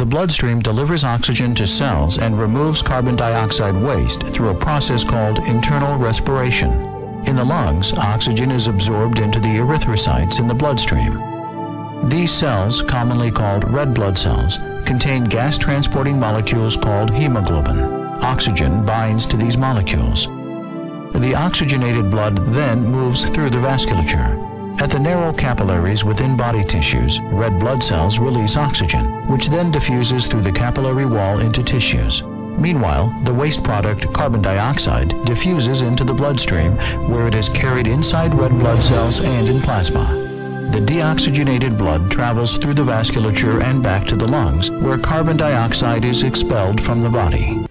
The bloodstream delivers oxygen to cells and removes carbon dioxide waste through a process called internal respiration. In the lungs, oxygen is absorbed into the erythrocytes in the bloodstream. These cells, commonly called red blood cells, contain gas-transporting molecules called hemoglobin. Oxygen binds to these molecules. The oxygenated blood then moves through the vasculature. At the narrow capillaries within body tissues, red blood cells release oxygen, which then diffuses through the capillary wall into tissues. Meanwhile, the waste product, carbon dioxide, diffuses into the bloodstream, where it is carried inside red blood cells and in plasma. The deoxygenated blood travels through the vasculature and back to the lungs, where carbon dioxide is expelled from the body.